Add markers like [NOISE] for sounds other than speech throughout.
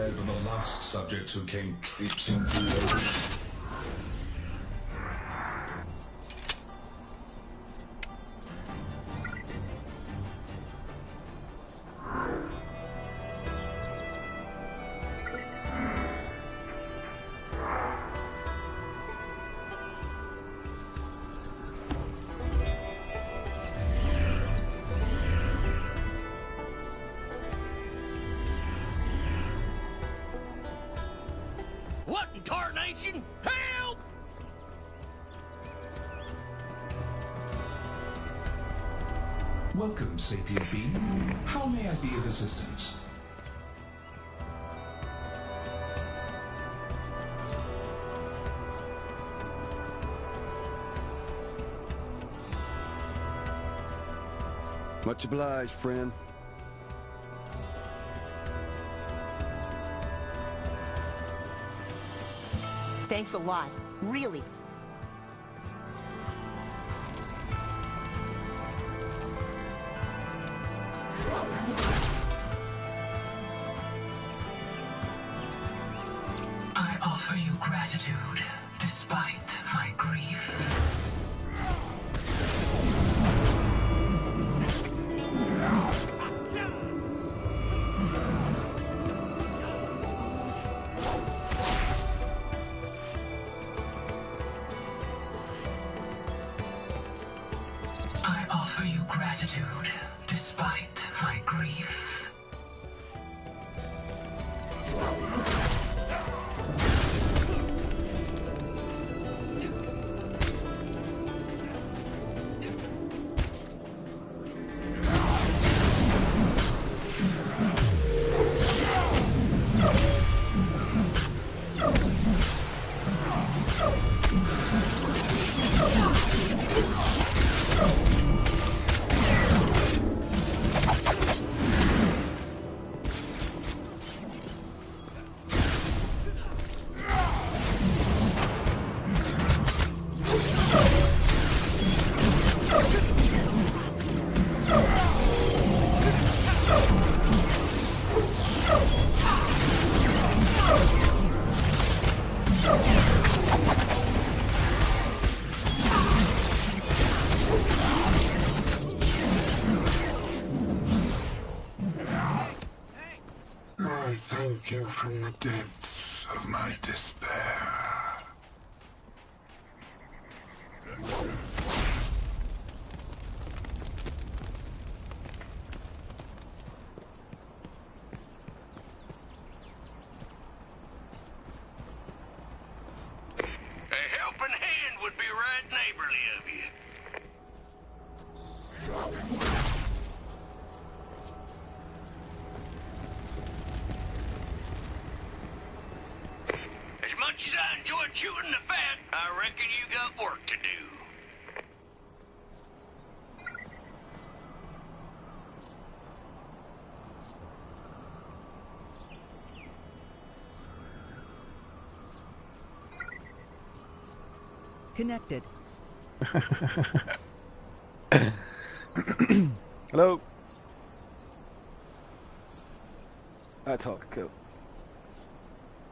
To the last subjects who came traipsing through. Much obliged, friend. Thanks a lot. Really. Connected. Hello. That's all cool.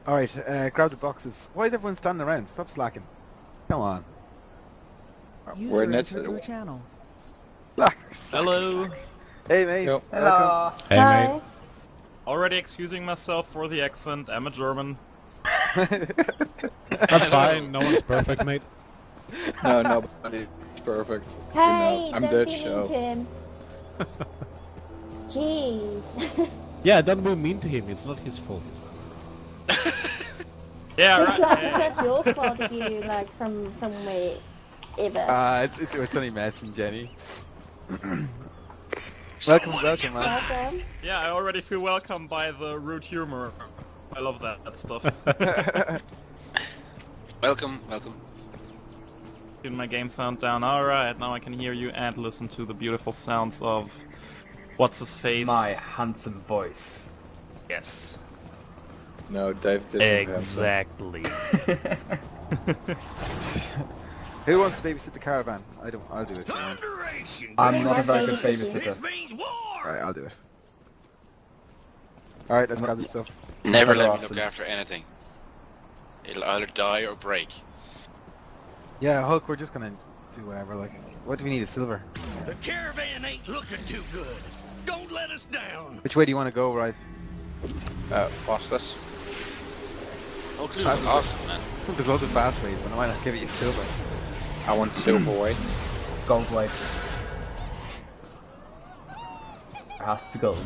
Alright, uh, grab the boxes. Why is everyone standing around? Stop slacking. Come on. User next entered to- your channel. Slackers. slackers, Hello. slackers. Hey mate. Yo. Hello. Hey, Hi. mate. Already excusing myself for the accent. I'm a German. [LAUGHS] That's fine. No one's perfect, mate. No, nobody's perfect. Hey, I'm don't Dutch, be mean so to him. [LAUGHS] Jeez. [LAUGHS] Yeah, don't be mean to him. It's not his fault. [LAUGHS] Yeah, it's, right. not, yeah. it's not your fault if you like from somewhere ever. Uh, it's, it's, it's only messing, Jenny. [CLEARS THROAT] welcome, welcome, man. Welcome. Yeah, I already feel welcome by the rude humor. I love that, that stuff. Welcome, welcome. Tune my game sound down. Alright, now I can hear you and listen to the beautiful sounds of... What's his face? My handsome voice. Yes. No, Dave didn't. Exactly. [LAUGHS] Who wants to babysit the caravan? I don't. I'll do it. I'm not a very good babysitter. Alright, I'll do it. Alright, let's grab this stuff. Never let me look after anything. It'll either die or break. Yeah, Hulk, we're just gonna do whatever. Like, what do we need? A silver. The caravan ain't looking too good. Don't let us down. Which way do you want to go, right? Uh, Phosphorus. Oh, Clue Fast was way. awesome, man. [LAUGHS] There's lots of fast ways, but I might not give you silver? I want silver white. Gold white. It has to be gold.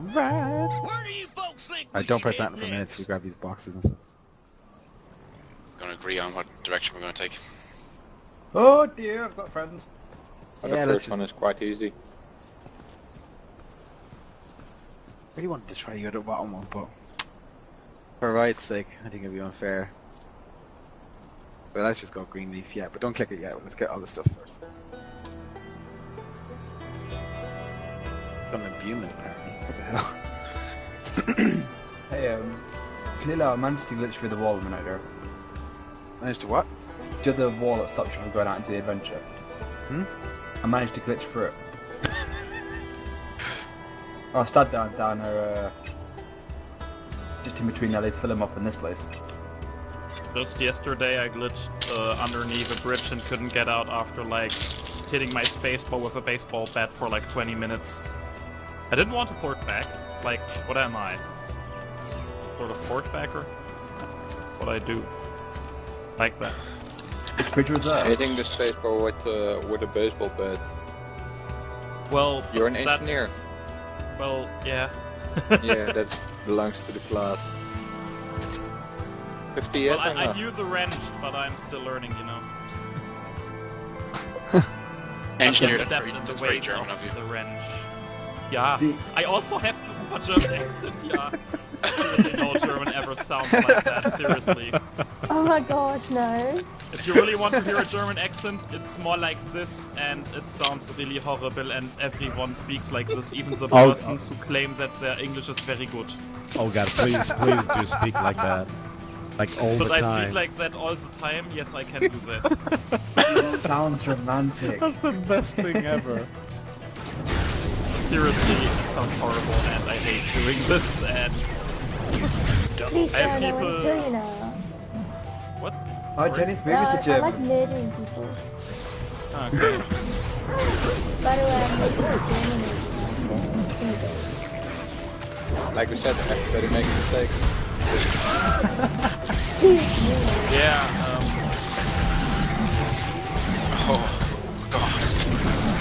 Right. Where do you folks think Alright, we don't press that for a minute next? till we grab these boxes and stuff. Gonna agree on what direction we're gonna take. Oh dear, I've got friends. Oh, Yeah, the let's first one is quite easy. I really wanted to try the other bottom one, but for right's sake, I think it'd be unfair. But let's just go green leaf, yeah, but don't click it yet. Let's get all the stuff first. Done imbuement apparently. What the hell? Hey, um, Kalila, I managed to glitch through the wall a minute ago. Managed to what? Do the wall that stops you from going out into the adventure. Hmm? I managed to glitch through it. Oh, I stabbed down down her, uh, just in between Ellie's fill him up in this place. Just yesterday I glitched uh, underneath a bridge and couldn't get out after like hitting my spacebar with a baseball bat for like 20 minutes. I didn't want to port back. Like, what am I? Sort of port backer? What I do. Like that. Which bridge was that? Hitting the spacebar with uh, with a baseball bat. Well, You're an engineer. Well, yeah. [LAUGHS] yeah, that [LAUGHS] belongs to the class. 50 yes well, I. I use a wrench, but I'm still learning, you know. [LAUGHS] Engineer, I'm that's very, that's the very German of of you. the wrench. Yeah. The- I also have super German accent, yeah. Seriously, no German ever sounds like that, seriously. [LAUGHS] Oh my gosh, no. If you really want to hear a German accent, it's more like this, and it sounds really horrible, and everyone speaks like this, even the Oh, oh. persons who claim that their English is very good. Oh god, please, please do speak like that. Like all But the I time. But I speak like that all the time, yes I can do that. [LAUGHS] Sounds romantic. That's the best thing ever. Seriously, it sounds horrible, and I hate doing this, and... Please I have don't, I want to people- kill you now. What? Oh, Jenny's moving No, to I like murdering people. Okay. By the way, I'm moving to Germany. so, here we go. Like we said, everybody makes mistakes. Yeah, um, Oh, God.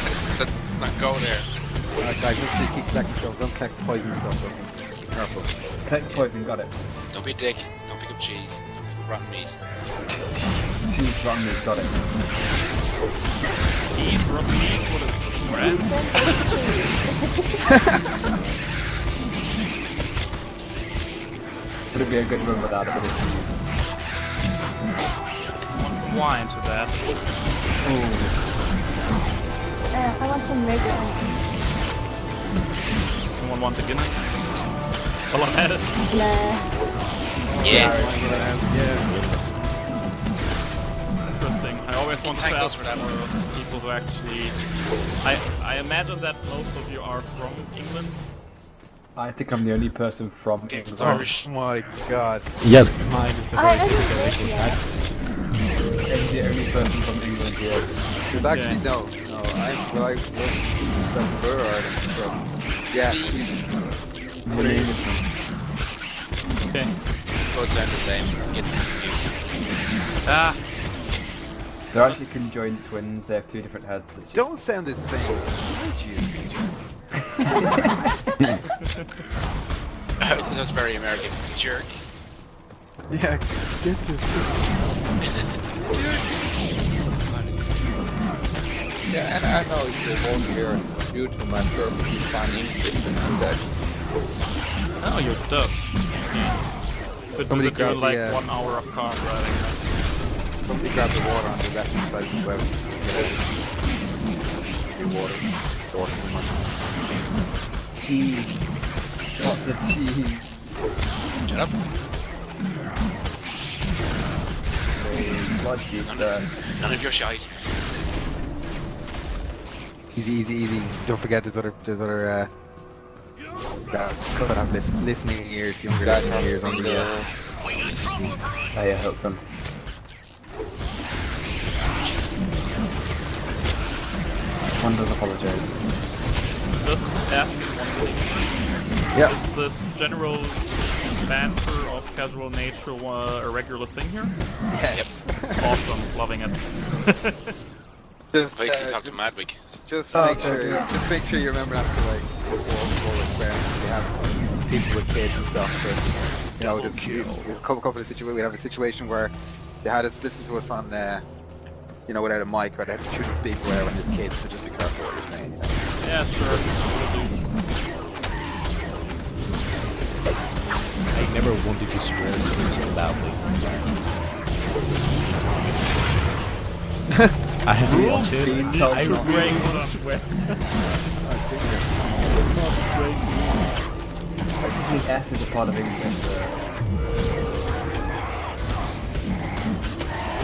Let's, let's not go there. Alright guys, let's just keep collecting stuff. Don't collect poison stuff. Okay? Be careful. Collect poison, got it. Don't be a dick. Don't pick up cheese. Don't pick up rotten meat. Cheese wrong meat, got it. he's from me, what is Please this, don't. Would it be a good run without a bit of cheese? Want some wine to that. Uh, I want some regular. Someone want a Guinness? Well, I'm at it. Yes. Interesting. I always want to ask for that. people who actually... I, I imagine that most of you are from England. I think I'm the only person from Against England. Irish. Oh my god. Yes, mine is the oh, I, very I good didn't English know yet. I'm the only person from England here. There's actually no, no. I'm well, I was from Burr yeah. he's- My name is Okay. Both sound the same. Get some confusing. Ah, They're actually conjoined twins. They have two different heads. It's just- Don't sound the same. Would [LAUGHS] that was very American. Jerk. Yeah. Get to. Yeah, and I know you won't hear due to my perfectly fine English and Dutch. Oh, you're Dutch. Could do Somebody with you grab the, like uh, one hour of car driving. Somebody grab the water on the left side of the web. Get water source someone. cheese. Lots of cheese. Shut up. Blood cheese there. None of your shite. Easy, easy, easy. Don't forget there's other, there's other, uh, that could have lis- listening ears, younger That listening ears on the. Uh, I uh, help them. One does apologize. Just asking one thing. Yeah. Is this general banter of casual nature uh, a regular thing here? yes. Awesome, loving it. [LAUGHS] Just, Wait till uh, you talk to Madwig. Just Oh, make okay, sure, yeah. just make sure you remember not to like go full experiments. We have people with kids and stuff. But, you know, just we- a couple, couple of situations. We have a situation where they had us listen to us on, uh, you know, without a mic, or they had to shoot a speaker where when there's kids. So just be careful what you're saying. You know? Yeah, sure. I never wanted to swear so loudly. I have to watch it. Being told I not. regret Bring it. on sweat. Technically, F is a part of English.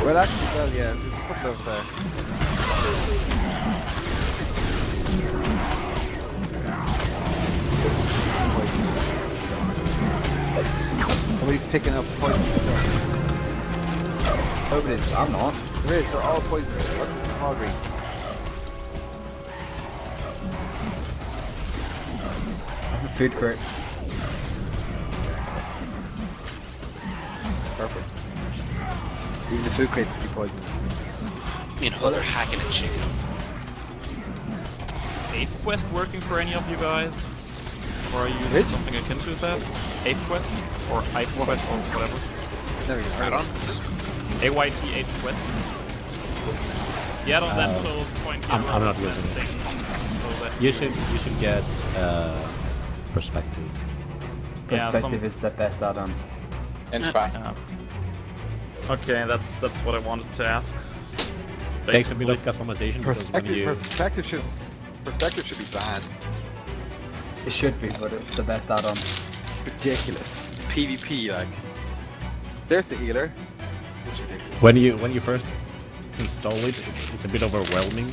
Well, actually, well, yeah. There's a couple of. Uh, Somebody's picking up poison stuff. Nobody is. I'm not. There is, they're all poisonous. What's? I'm a food crate. Perfect. Even the food crates could be poisonous. You know, they're hacking at chicken. Eighth quest working for any of you guys? Or are you using Which? something akin to that? Eighth quest? Or eighth quest or whatever? There even go. Add-on? Is it? AYT eighth quest? Yeah, on that Uh, little point here. I'm- I'm not using it. thing, so You should you should get uh, perspective. Yeah, Perspective some- is the best add-on. And ah. try. Yeah. Okay, that's that's what I wanted to ask. Takes a bit of customization because when Perspective, you perspective should perspective should be banned. It should be, but it's the best add-on. Ridiculous. PvP like. There's the healer. It's ridiculous. when you when you first install it, it's it's a bit overwhelming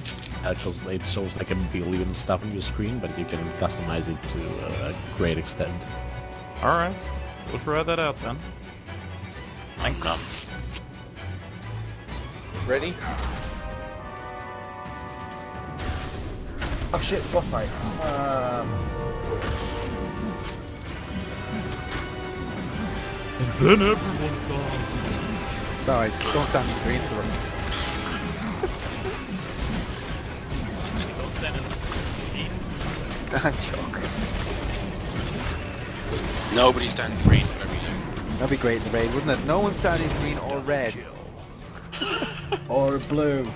because it shows like a billion stuff on your screen, but you can customize it to uh, a great extent. Alright. We'll try that out then. Thanks. Ready? Oh shit, boss fight. Um, Then everyone dies. Alright, just don't stand in green so [LAUGHS] [LAUGHS] we're Don't stand in the damn joke. Nobody's standing green, whatever you do. That'd be great in the raid, wouldn't it? No one's standing green or red. [LAUGHS] or blue.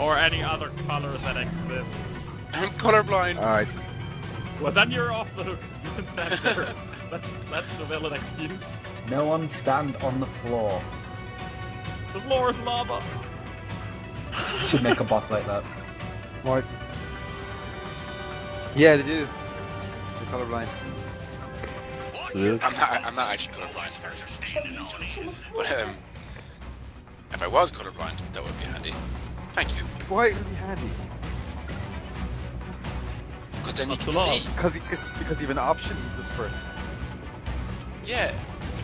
Or any other color that exists. I'm colorblind. Alright. Well, then you're off the hook. You can stand there. that's, that's a valid excuse. No one stand on the floor. The floor is lava. Should make a boss like that. More. Yeah, they do. They're colorblind. I'm not, I'm not actually colorblind. But um, if I was colorblind, that would be handy. Thank you. Why would it be handy? Because then you can see. Because you, because you have an option just for. Yeah.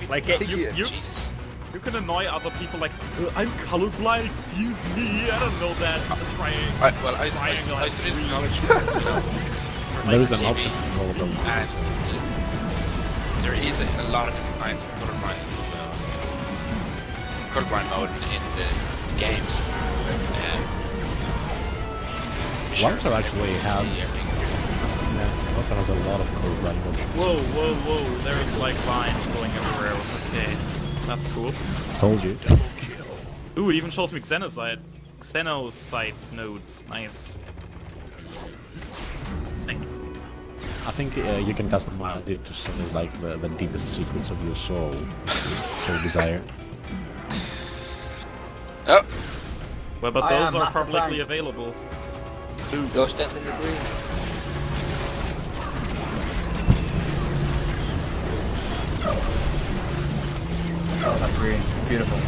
Like, I you, think you, you- you, Jesus. you can annoy other people like, "Uh, I'm colorblind, excuse me, I don't know that. Try, I, well, I, I, I, I has studied in college, you know, [LAUGHS] There is an TV, option for all and there is a, a lot of different kinds of color blindness. So colorblind mode in the games. Um, Lancer actually see has everything. yeah, Lancer has a lot of colorblind options. Whoa, whoa, whoa, there's like lines going everywhere. Okay, that's cool. Told you. Ooh, it even shows me Xenocite, Xenocite nodes. Nice. Thank you. I think uh, you can customize it to something like the, the deepest secrets of your soul, soul desire. Oh, Well, but I those are Master publicly Tank. available. Go stand in the green. Oh, that green. Beautiful.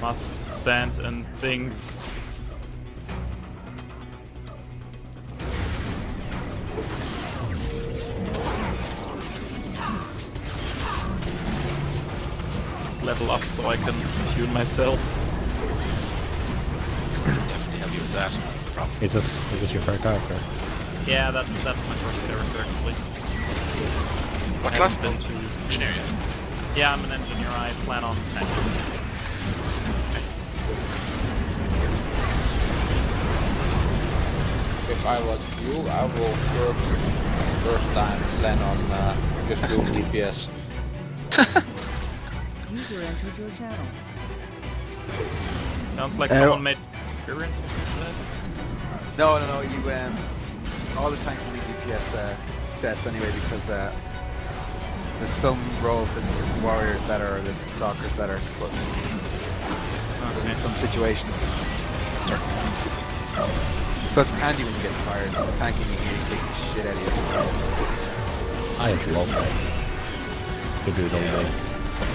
Must stand and things. So I can heal myself. Definitely help you with that. Problem. Is this is this your first character? Yeah, that's that's my first character actually. What I class? been to Engineer yet. Yeah, I'm an engineer. I plan on tanking. If I was you, I will first, first time plan on uh, just doing [LAUGHS] DPS. [LAUGHS] User entered your channel. Sounds like Uh, someone made experiences with that. No, no, no. You um, all the tanks need DPS uh, sets anyway because uh, there's some roles that the warriors that are the stalkers better, but in some situations, certain ones. Because it's handy when you get fired. Tanking you can take the shit out of you. I have love that. Could do it all day.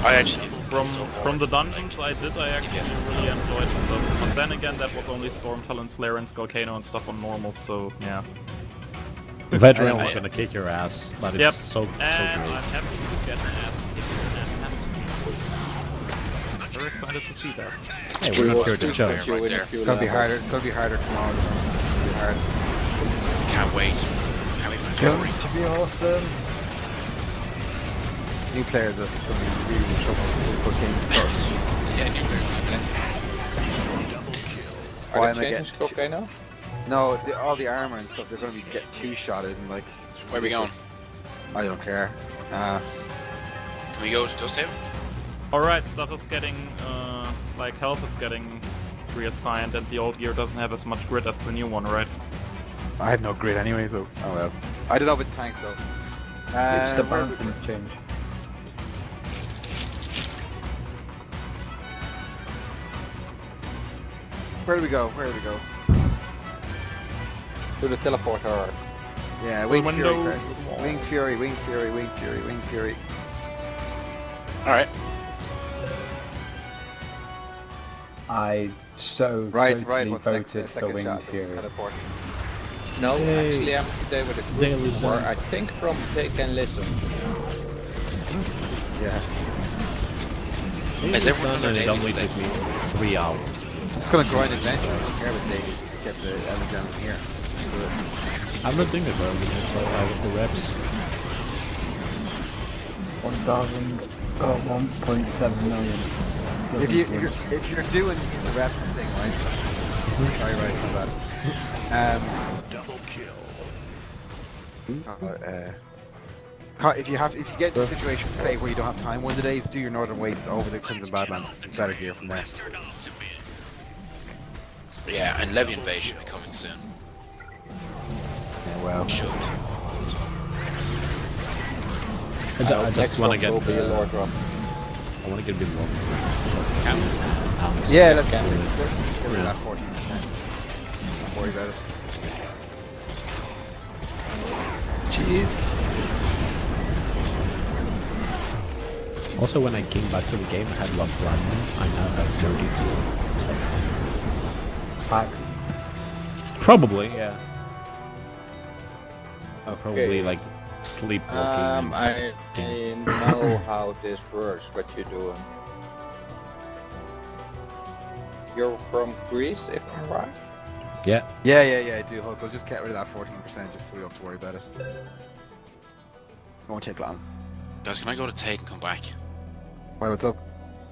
I actually From from the dungeons I did, I actually really enjoyed stuff. But then again, that was only Stormtalon, Slayer, and Skullcano and stuff on normal, so yeah. Veteran I- was gonna kick your ass, but it's Yep. so so and great. I'm happy to get an ass kicked and happy. Very excited to see that. Hey, We we're not here to still judge. put you in a few It's gonna be levels. harder. It's gonna be harder tomorrow. It's gonna be hard. can't wait. Can't wait for the Going to be awesome. New players are just gonna be really in trouble with physical games. Yeah, new players. Why Are am they I changing getting? now? No, the, all the armor and stuff. They're gonna be get two shotted and like. it's Where we going? I don't care. Uh, Can we go to Dust Haven? Alright, stuff is getting, uh, like health is getting reassigned and the old gear doesn't have as much grit as the new one, right? I have no grid anyway, so oh well. I don't know with tanks though. Uh, it's the where- balancing change. Where do we go? Where do we go? To the teleporter. Yeah, Wing Fury. correct. Wing Fury, Wing Fury, Wing Fury, Wing Fury. Alright. I so Right, totally right. Voted A for second Winged shot. Fury. Teleport. No, Yay. actually I'm today with a Dale group is. I think from Take and Listen. Yeah. It Is was everyone done on and their it only took me three hours. Just gonna grind adventure. I don't care what dailies. Just get the element down here. Do it. I'm not doing it well because I have the reps. 1,000, oh, 1.7 million. If you if you're, if you're doing the reps thing, right? Sorry, right, my bad. Um, Double kill. uh, uh, if you have if you get into a situation, say where you don't have time one of the days, do your Northern Waste over the Crimson Badlands. 'cause It's better gear from there. Yeah, and Levian Bay should be coming soon. Yeah, well. Should. I, ju- I next just want to one get will be a uh, Lord Drop. I want to get a bit more. Yeah, let's, Okay. let's, let's get rid of that 14%. Don't worry about it. Jeez. Also, when I came back to the game, I had lost platinum. I now have 32%. Facts. Probably, yeah. Okay. Probably like sleepwalking. Um, I, I know [LAUGHS] how this works, what you're doing. You're from Greece, if I'm right? Yeah. Yeah, yeah, yeah, I do. Hulk. We'll just get rid of that 14% just so we don't have to worry about it. I won't take long. Guys, can I go to Thayd and come back? Why, what's up?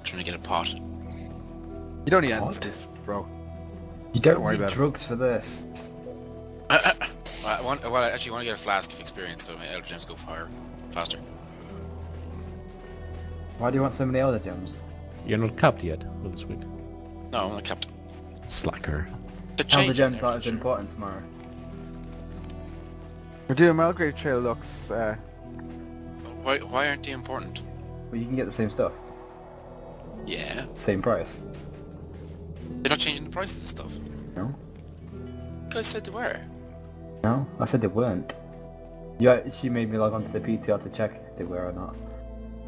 trying to get a pot. You don't need anything for this, bro. You don't, Don't worry need about it. drugs for this. I want, well, I actually want to get a flask of experience so my elder gems go fire faster. Why do you want so many elder gems? You're not capped yet for this week. No, I'm not capped. Slacker. The Elder gems aren't as important tomorrow. We're doing Malgrave Trail looks, uh, Why, why aren't they important? Well, you can get the same stuff. Yeah. Same price. They're not changing the prices and stuff. No? You guys said they were. No? I said they weren't. Yeah, she made me log onto the PTR to check if they were or not.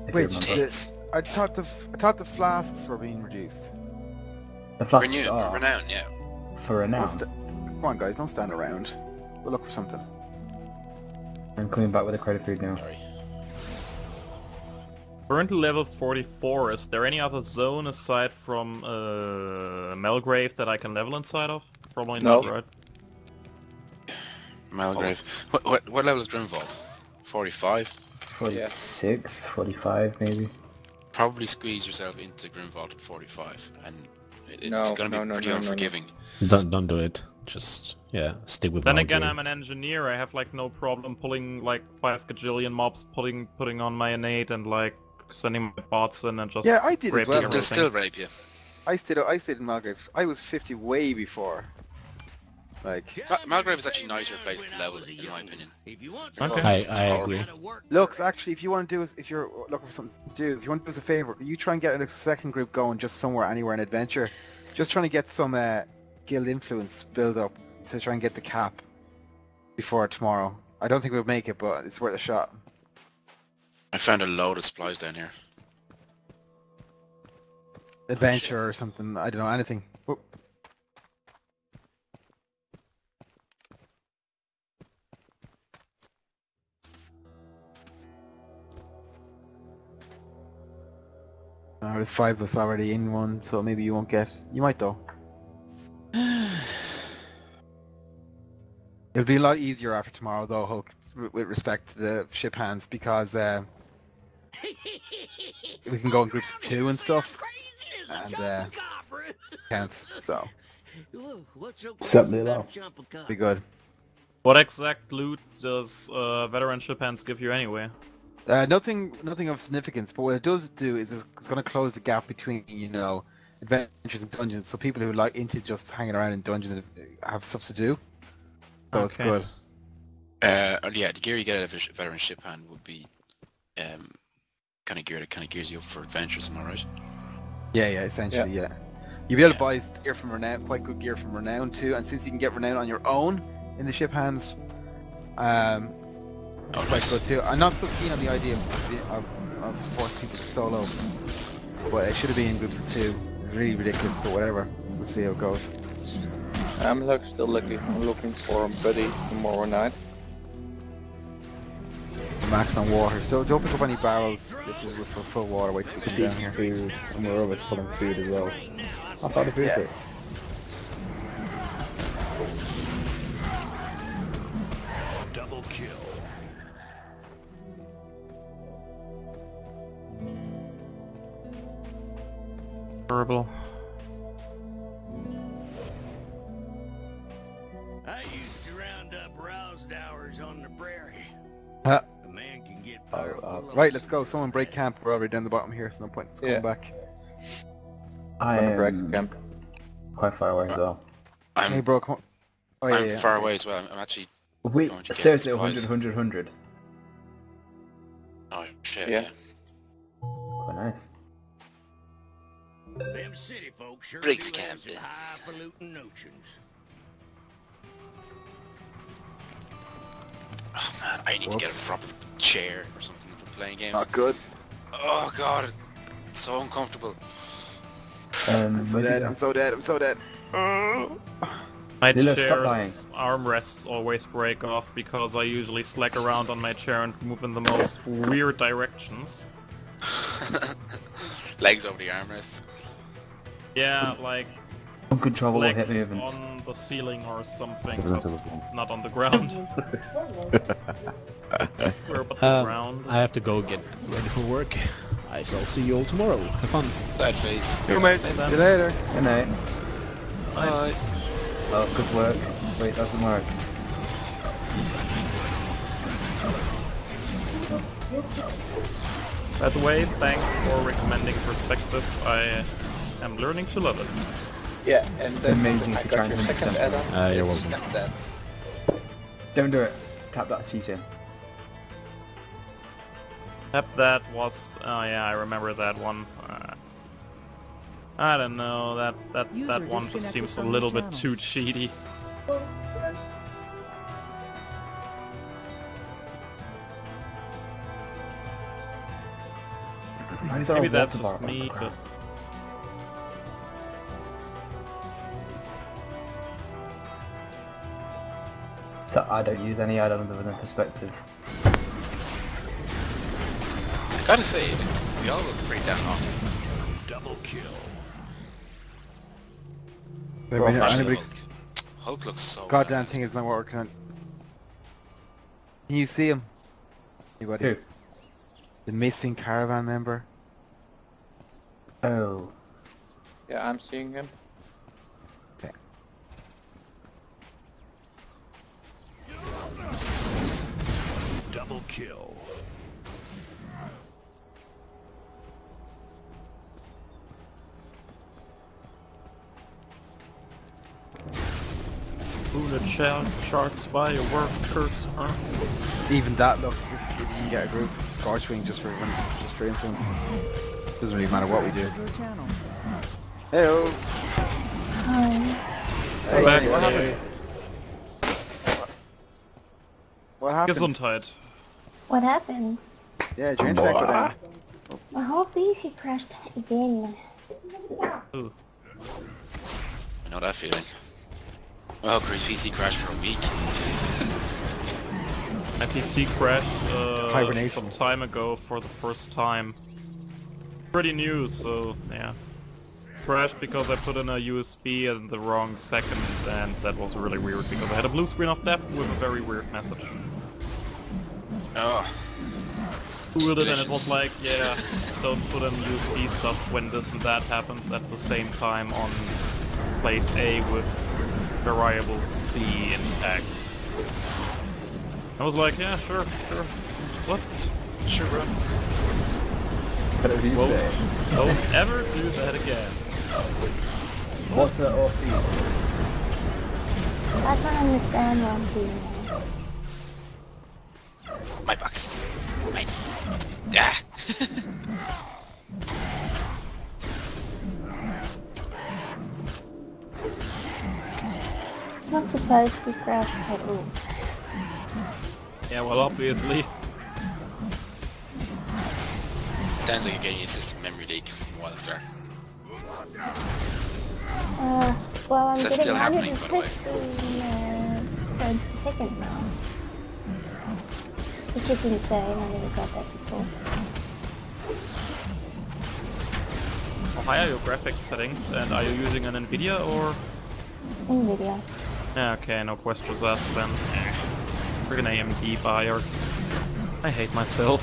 If you Wait, the, I thought the f- I thought the flasks were being reduced. The flasks Renew, are renown, yeah. for Don't renown. Come on, guys, don't stand around. We'll look for something. I'm coming back with a credit food now. Sorry. Currently level 44. Is there any other zone aside from uh, Malgrave that I can level inside of? Probably No. not, right? Malgrave. What, what, what level is Grimvault? 45? 46, 45 maybe. Probably squeeze yourself into Grimvault at 45 and it's No, gonna be no, no, pretty no, no, no. unforgiving. Don't don't do it. Just yeah, stick with. Then again, I'm an engineer. I have like no problem pulling like five gajillion mobs, putting putting on my innate and like sending my bots in and just Yeah, I did as raping well. everything. They'll still rape you. I stayed I stayed in Malgrave. I was 50 way before. Like Ma- Malgrave is actually a nicer place to level, in my opinion. Okay. I, I agree. Look, actually, if you want to do, us, if you're looking for something to do, if you want to do us a favor, you try and get a second group going just somewhere, anywhere in adventure. Just trying to get some uh, guild influence build up to try and get the cap before tomorrow. I don't think we'll make it, but it's worth a shot. I found a load of supplies down here. Adventure or something. I don't know anything. Whoop. Uh, there's five of us already in one, so maybe you won't get. You might though. [SIGHS] It'll be a lot easier after tomorrow, though, Hulk, with respect to the ship hands, because uh, we can go in groups of two and stuff, and uh, counts. So Certainly allow. be good. What exact loot does uh, veteran ship hands give you anyway? Uh, nothing, nothing of significance. But what it does do is it's going to close the gap between you know adventures and dungeons. So people who like into just hanging around in dungeons have stuff to do. So it's good. Uh, yeah, the gear you get out of a sh- veteran ship hand would be um, kind of gear that kind of gears you up for adventures, am I right? Yeah, yeah, essentially, yeah. You'll be able to buy gear from Renown, quite good gear from Renown too, and since you can get Renown on your own in the ship hands, um, Oh, quite nice. good too. I'm not so keen on the idea of, of, of forcing people to solo, but it should have been in groups of two. It's really ridiculous, but whatever. We'll see how it goes. I'm like still looking, I'm looking for a buddy tomorrow night. Max on water. So don't pick up any barrels. This is for full water. Wait till we come down here. food, and we're over always pulling food as well. I thought the food Yeah. bit. Double kill. Horrible. Huh. A man can get Oh, uh, right, let's go. Someone break camp. We're already down the bottom here, so no point in coming Yeah. back. I Gonna break camp. quite far away as well. I'm, Hey, bro, come on. Oh, yeah, I'm yeah. far away as well. I'm, I'm actually... Wait, Going to get seriously, 100, 100, 100. Oh, shit, Yeah. yeah. Quite nice. Them city folks sure Breaks do Oh man, I need to get a proper chair or something for playing games. Not good. Oh god, it's so uncomfortable. Um, I'm so where's he dead. I'm so dead. I'm so dead. My Lilo, stop lying. chair's armrests always break off because I usually slack around on my chair and move in the most weird directions. [LAUGHS] Legs over the armrests. Yeah, like Uncontrollable hip legs movements. on the ceiling or something, Different not on the ground. [LAUGHS] Where about the Um, ground? I have to go get ready for work. I shall see you all tomorrow. Have fun. That face. See you later. Good night. Bye. Oh, good work. Wait, doesn't work. By the way, thanks for recommending Perspective. I am learning to love it. Yeah, and then amazing I for got trying your 100%. second add-on. Uh, you're It's welcome. that. Don't do it. Tap that seat in. Yep, that was. Oh yeah, I remember that one. Uh, I don't know. That that User that one just seems a little bit too cheaty. Why is there Maybe that's just me, but So I don't use any add-ons other than perspective. I gotta say, We all look pretty damn hot. Double kill. There, we- Actually, anybody- Hulk, Hulk looks so. Goddamn thing is not working. Can you see him? Anybody? Who? The missing caravan member. Oh. Yeah, I'm seeing him. Double kill. Bullet shell, sharks by your workers, huh? Even that looks. If you can get a group, Scorchwing just for just for influence. Doesn't really matter what we do. Your channel. Heyo. Hi. Hey, Back. what happened? What happened? Gesundheit. What happened? Yeah, your internet go down. My whole PC crashed again. Ooh. I know that feeling. Oh, great PC crashed for a week. My PC crashed uh, Hibernation. some time ago for the first time. Pretty new, so yeah. Crashed because I put in a USB in the wrong second, and that was really weird because I had a blue screen of death with a very weird message. Oh, Googled it and it Delicious. was like, yeah, don't put in USB stuff when this and that happens at the same time on place A with variable C intact. I was like, yeah, sure, sure. What? sure, bro. What did you Whoa. say? Don't ever do that again. Water or feed? I don't understand what I'm doing now. My box. Mine. Ah. It's not supposed to crash at all. Yeah, well, obviously. Sounds like you're getting a system memory leak from Wildstar. Uh, well, I'm Is that getting still happening, by the way? uh, frames per second now. Which is insane, I never got that before. How high are your graphics settings, and are you using an Nvidia or? NVIDIA. Yeah, okay, no questions asked then. Friggin' AMD buyer. I hate myself.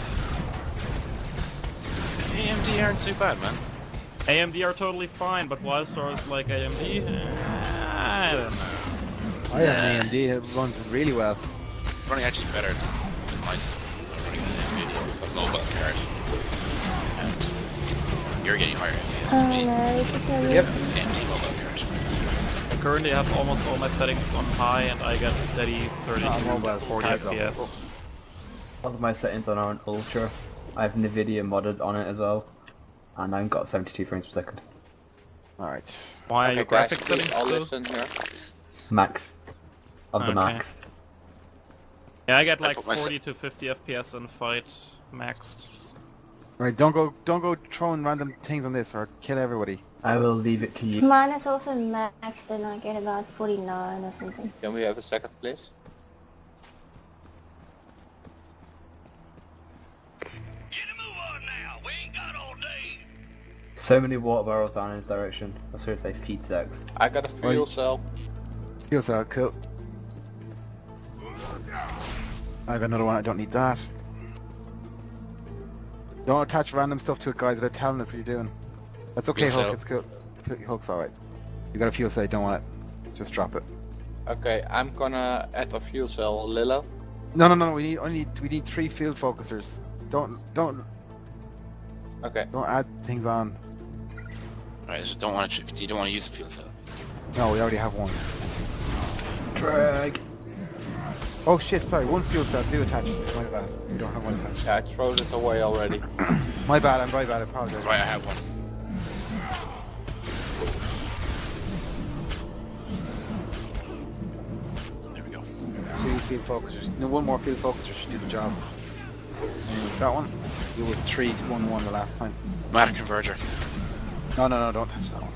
AMD aren't too bad, man. AMD are totally fine, but Wildstar is like AMD? Eh, I don't know. I have an AMD. It runs really well. Running actually better than, than my system. I'm running an NVIDIA mobile card. And you're getting higher FPS than me. no, it's just a Yep. AMD mobile card. I currently have almost all my settings on high, and I get steady 30 Ah, to mobile 40. FPS. All of my settings are on ultra. I have Nvidia modded on it as well. And I've got 72 frames per second. Alright. Why are Okay, your graphics settings all low? listen here. Max. Of the Okay. max. Yeah, I get like put my se- 40 to 50 FPS in fight maxed. Right, don't go don't go throwing random things on this or kill everybody. I will leave it to you. Mine is also maxed and I get about 49 or something. Can we have a second, please? Get a move on now. We ain't got all day. So many water barrels down in his direction. I was going to say pizza I got a fuel Right. cell. Fuel cell, cool. I have another one, I don't need that. Don't attach random stuff to it, guys, without telling us what you're doing. That's okay, Fuel Hulk, cell. it's cool. Hulk's alright. You got a fuel cell, you don't want it. Just drop it. Okay, I'm gonna add a fuel cell, Lilo. No, no, no, we need only we need three field focusers. Don't don't Okay. don't add things on. Alright, so don't want to. You don't want to use a fuel cell. No, we already have one. Drag. Oh shit, sorry, one fuel cell do attach. My bad. We don't have one attached. Yeah, I thrown it away already. [CLEARS THROAT] My bad, I'm very bad, I apologize. Right, I have one. There we go. Two field focusers. No, one more field focuser should do the job. Got one? It was three to one one the last time. Matter converter. No, no, no, don't touch that one.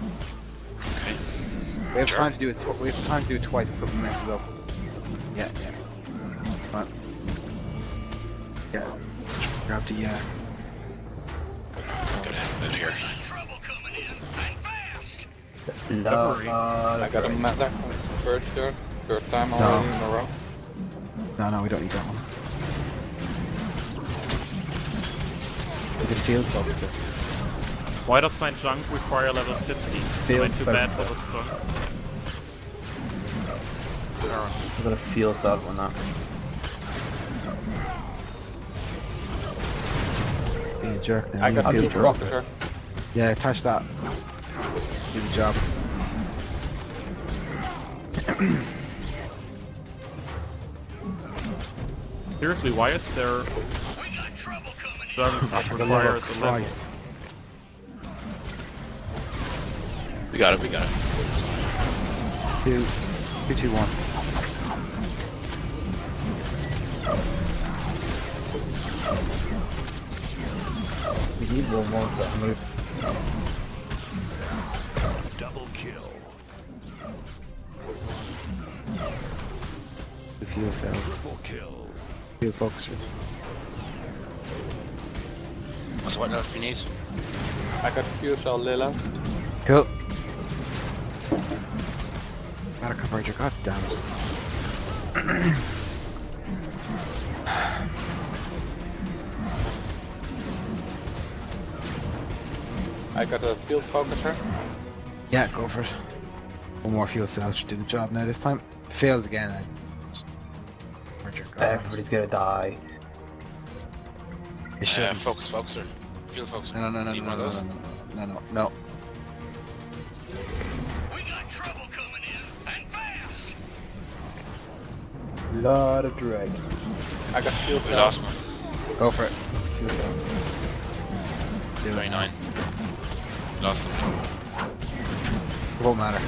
Okay. We have Sure. time to do it. We have time to do it twice if something messes up. Yeah, yeah. Come on. Yeah. Grab the uh. Out here. I got a matter. Third, third, third time No. already in a row. No, no, we don't need that one. We could field focus. Why does my junk require level 50? Am I Field too bad for this junk? I'm gonna feel sub on that. Being a jerk now. I got a field field focus Yeah, touch that. Do the job. Seriously, why is there junk that For the love of requires a? Christ. We got it, we got it. Two, two, two, one. We need one more to move. Double kill. The fuel cells. Triple kill. Fuel focusers. So what else we need? I got fuel cell Lila. Cool. Matter converger, god damn it. [CLEARS THROAT] I got a field focuser. Yeah, go for it. One more fuel cell should do the job now this time. Failed again. I... Everybody's gonna die. It Uh, shouldn't. focus focuser. Field focuser. No, no, no, no, Need no, one no, of those? no, no, no, no, no. Lot of drag. I got fuel We cell. lost one. Go for it. Fuel cell. 29. Lost him. It won't matter.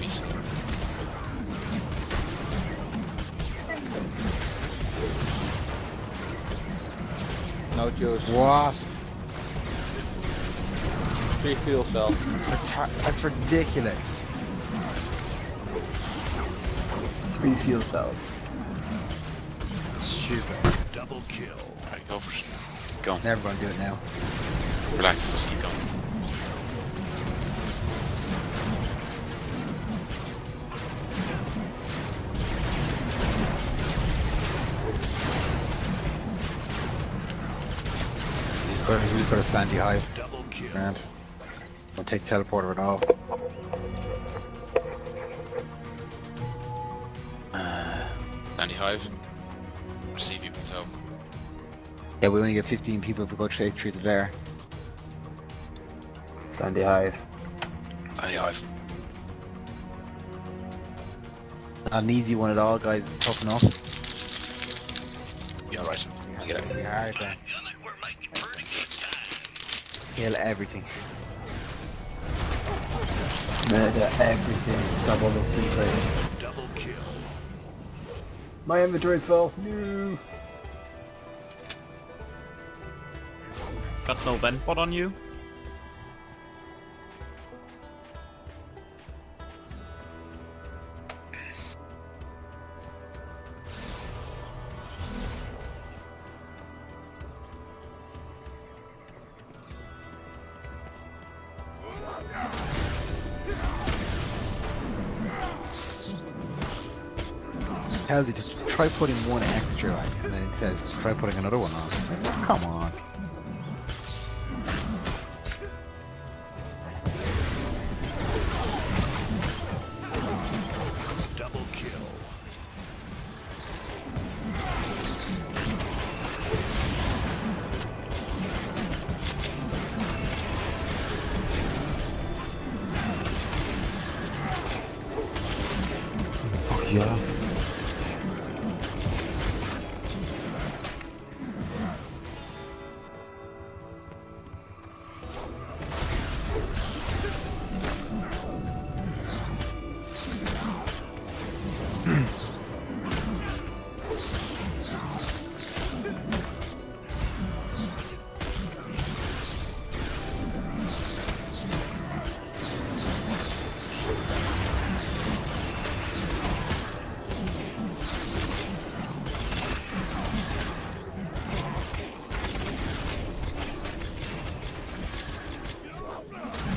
Peace. No juice. What? Three fuel cells. That's ridiculous. Three fuel cells. Stupid. Double kill. Alright, go for it. Go. Never gonna do it now. Relax, just keep going. He's got, he's got a sandy hive. Double kill. Grand. Don't take teleporter at all. Uh, sandy Hive. Receive you, so. Yeah, we only get 15 people if we go straight through to there. Sandy Hive. Sandy Hive. Not an easy one at all, guys. It's tough enough. Be alright. I'll get It'll be hard then. Kill everything. Murder everything. Double this. Double kill. My inventory's full. No. Got no vent bot on you? Tells you to try putting one extra and then it says try putting another one on. Come on.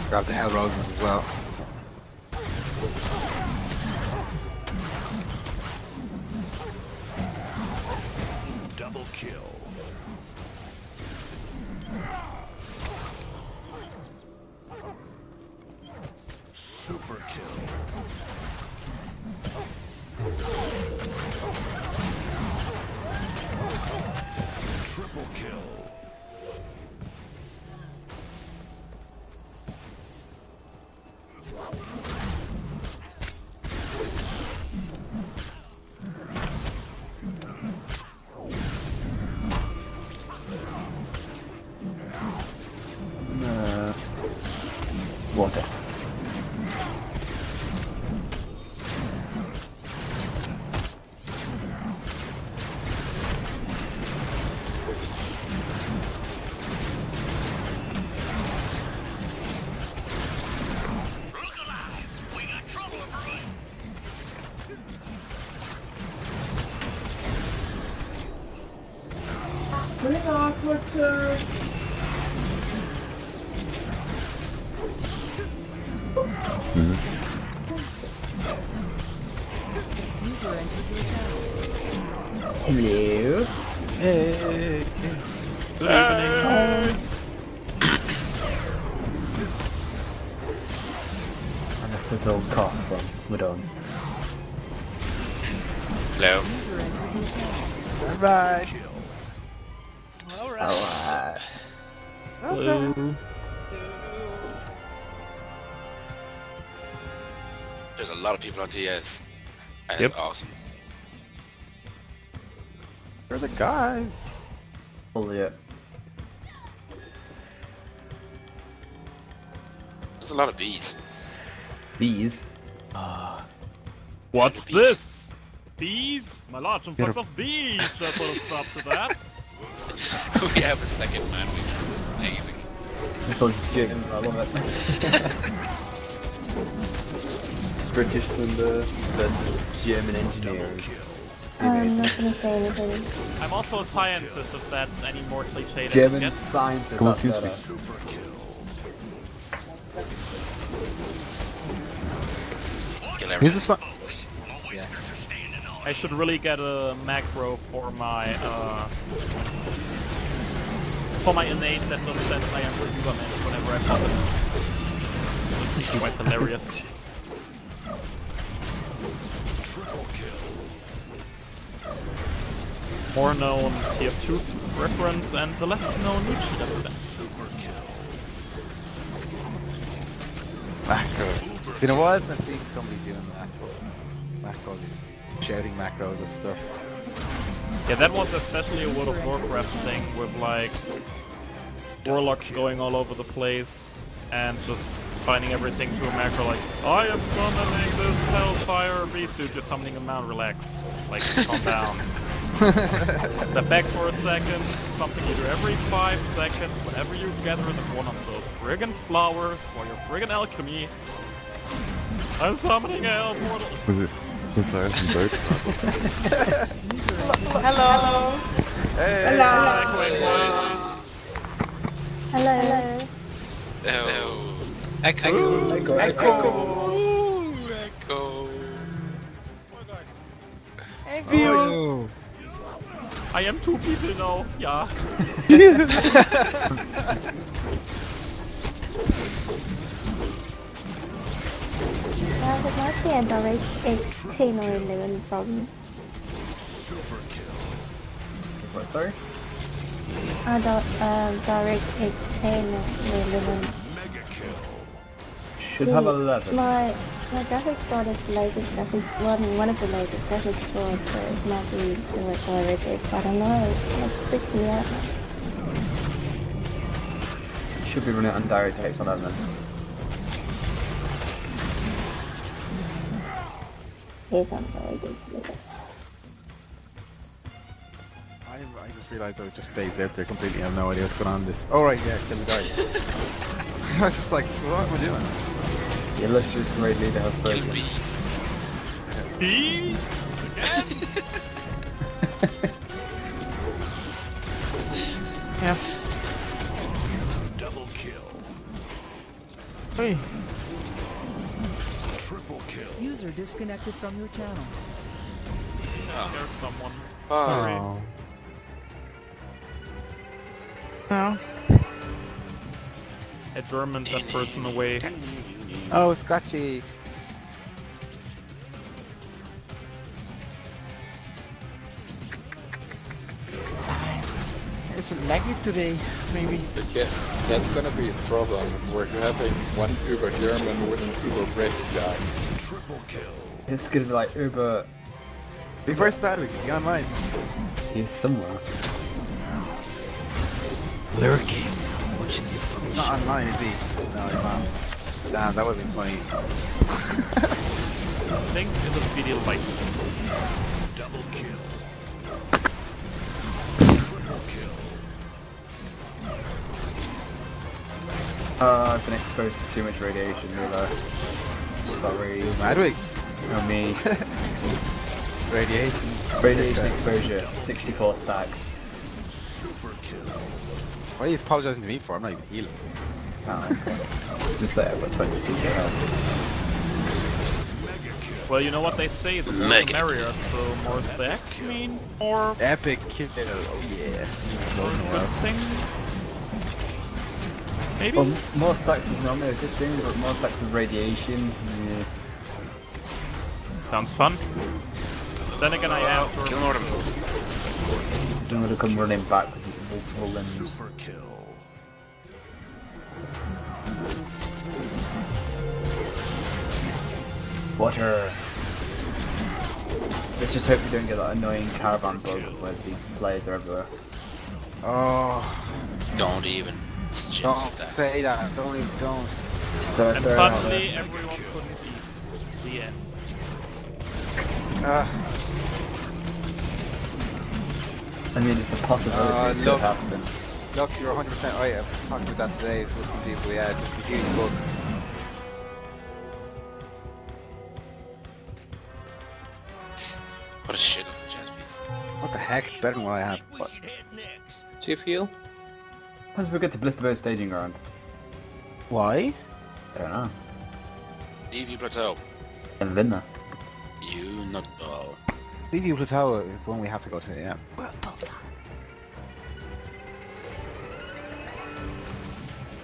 Grab the Hell Roses as well. There's a lot of people on TS. That's Yep. awesome. Where are the guys? Oh yeah. There's a lot of bees. Bees. What's Bees. this? Bees? My large influx of bees shall put a stop to that. [LAUGHS] we have a second man. Amazing. This one's Jim, I love it. [LAUGHS] British Thunder versus German engineers. I'm not gonna say anything. I'm also a scientist if that's any more cliche than German it gets. scientist. Confuse that's me. better. Kill Here's everything. the. Yeah. I should really get a macro for my uh for my innate that does send I am Uberman whenever I pop it. This is quite hilarious. Triple kill. More known TF2 reference and the less known Nietzsche reference. Macros. It's been a while since I've seen somebody doing macros. Macros. Shouting macros and stuff. Yeah, that was especially a World of Warcraft thing with like warlocks going all over the place and just finding everything to a macro like I am summoning this hellfire beast dude, you're summoning a mount, relax. Like calm down. [LAUGHS] Step back for a second, something you do every five seconds whenever you gather in one of those friggin' flowers for your friggin' alchemy. I'm summoning a hell portal. Was it? Was I some bird? Hello. Hey. Hello. Hello. Oh. Echo. Echo, Echo. Ooh, echo. Oh. I am two people now, yeah. Well, there must be a direct 18 or 11 problem. Super kill. What, sorry? Uh, the, uh, direct 18 or 11. Mega kill. Should See, have 11. My, my graphics card is the latest graphics, one, one of the latest graphics cards, so it might be the direct 8, I don't know, it freaks me out. Should be running on DirectX 11. Yes, I'm sorry, just look at I, I just realised I was just phased out there completely. I have no idea what's going on in this. Oh right, yeah, kill the guy. I was just like, what am I doing? The illustrious raid leader has Kill spoken. bees. Bees? [LAUGHS] Again? Yes. Double kill. Hey. Triple kill. User disconnected from your channel. Oh. Scared someone. Oh. No. A German that person away. Oh, Scotchy. It's laggy today, maybe. Yeah, that's gonna be a problem. We're having one Uber German with an Uber British guy. Triple kill. It's gonna be like Uber. Reverse battery, is he online? He's somewhere. Lurking. Watching you from He's not online, is he? No, he's not. Damn, that would have been funny. I think it would be like Double kill. Triple kill. Uh, I've been exposed to too much radiation, Mila. Sorry. Madwig. No, me. [LAUGHS] Radiation. Radiation exposure, 64 stacks. Super kill. Why are you apologizing to me for? I'm not even healing. Okay. Let's just say I've got 22 health. Well, you know what they say, the more the Mega merrier, so more stacks mean more Epic kill. Oh yeah. more good things. Maybe? Well, more stacks is normally a good thing, but more stacks of radiation. Yeah. Sounds fun. Then again, I have to... Kill Norton. Don't want to come running back with multiple limbs. Super kill. Water. Let's just hope we don't get that annoying caravan bug where the players are everywhere. Oh, Don't even. It's just don't that. say that. Don't even, don't. Just throw it And throw it out there. suddenly everyone couldn't eat. The end. Uh, I mean, it's a possibility Uh, it could happen. Lux, you're 100% right. I was talking about that today with some people. Yeah, it's a huge book. What a shit looking chess piece. What the heck? It's better than what I have. We What? should head next. Chief heal? Once we get to Blisterboat staging ground. Why? I don't know. Leave you plateau. Never been there. You nutball. Leavey Plateau is the one we have to go to, yeah.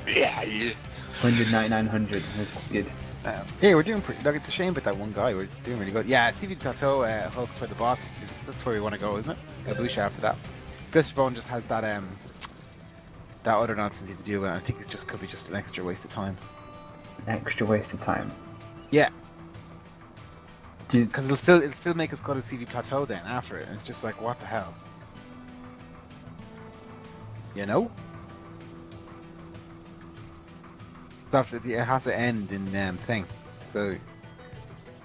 Yeah, yeah. 19900. This is good. Um, yeah, we're doing pretty. Look, it's a shame about that one guy. We're doing really good. Yeah, CV Plateau uh, hooks where the boss is. That's where we want to go, isn't it? Yeah, Busha after that. Blisterbone just has that um that other nonsense you have to deal with. I think it just could be just an extra waste of time. An extra waste of time. Yeah, Do because it'll still it'll still make us go to CV Plateau then after it, and it's just like what the hell. You know? Stuff it has to end in um, thing, so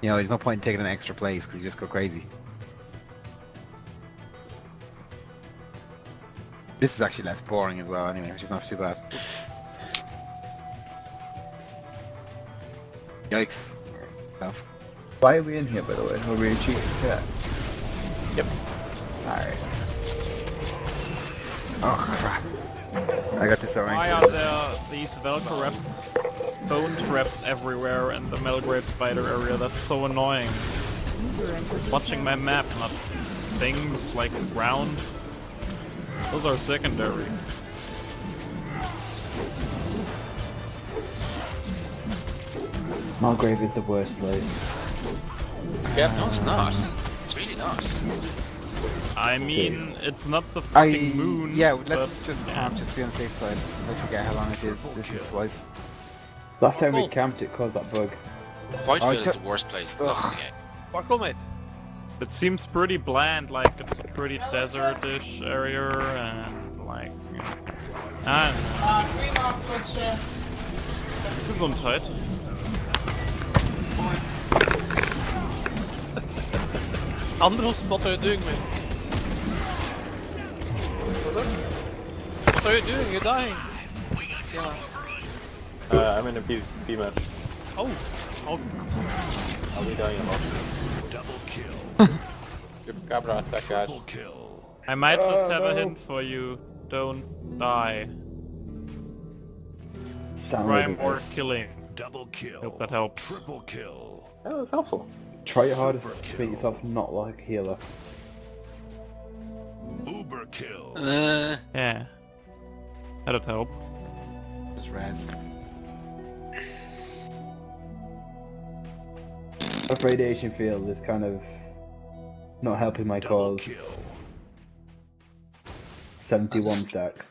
you know there's no point in taking an extra place because you just go crazy. This is actually less boring as well, anyway, which is not too bad. Yikes! Why are we in here, by the way? Are we cheating? Yes. I got Why are there these Velcro bone traps everywhere in the Malgrave spider area? That's so annoying. User entered Watching my map, not things like ground. Those are secondary. Malgrave is the worst place. Yep. No, it's not. It's really not. I mean, it's not the I fucking moon. yeah. Let's but- just camp, just be on the safe side. 'cause I forget how long it is distance wise. Last time we Oh. camped, it caused that bug. Whitefield I is ca- the worst place to look in the game. Buckle mate. It seems pretty bland, like it's a pretty desertish area and like I don't know. Gesundheit. Andros, what are you doing, mate? What are you doing? You're dying. Yeah. Uh, I'm in a B, B map. Oh, oh, I'll be dying a lot. Double kill. [LAUGHS] Good cabra attack, guys. Triple kill. I might just Oh, have a hint for you. Don't die. Sound Try like more killing. Double kill. Hope that helps. Triple kill. Oh, that's helpful. Try your hardest to make yourself not like a healer. Uber kill. Uh, Yeah. That'd help. Just res. That radiation field is kind of not helping my cause. 71 stacks.